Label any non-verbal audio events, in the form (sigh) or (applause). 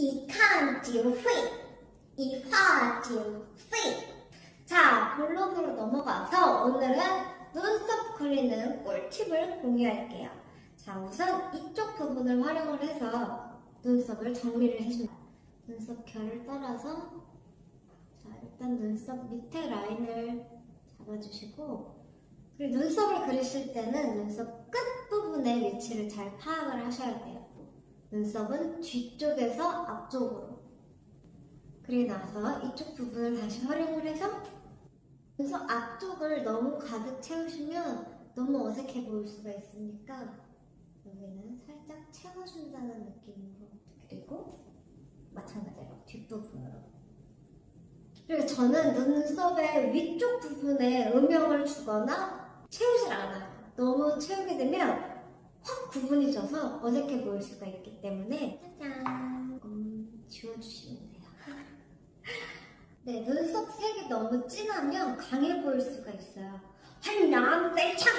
一看就会，一画就会。 자, 본론으로 넘어가서 오늘은 눈썹 그리는 꿀팁을 공유할게요. 자, 우선 이쪽 부분을 활용을 해서 눈썹을 정리를 해줍니다. 눈썹 결을 따라서 자, 일단 눈썹 밑에 라인을 잡아주시고 그리고 눈썹을 그리실 때는 눈썹 끝 부분의 위치를 잘 파악을 하셔야 돼요. 눈썹은 뒤쪽에서 앞쪽으로. 그리고 나서 이쪽 부분을 다시 활용을 해서 눈썹 앞쪽을 너무 가득 채우시면 너무 어색해 보일 수가 있으니까 여기는 살짝 채워준다는 느낌으로 그리고 마찬가지로 뒷부분으로. 그리고 저는 눈썹의 위쪽 부분에 음영을 주거나 채우질 않아요. 너무 채우게 되면 확 구분해져서 어색해 보일 수가 있기 때문에 짜잔! 음, 지워주시면 돼요. (laughs) 네, 눈썹 색이 너무 진하면 강해 보일 수가 있어요. 한양 세창!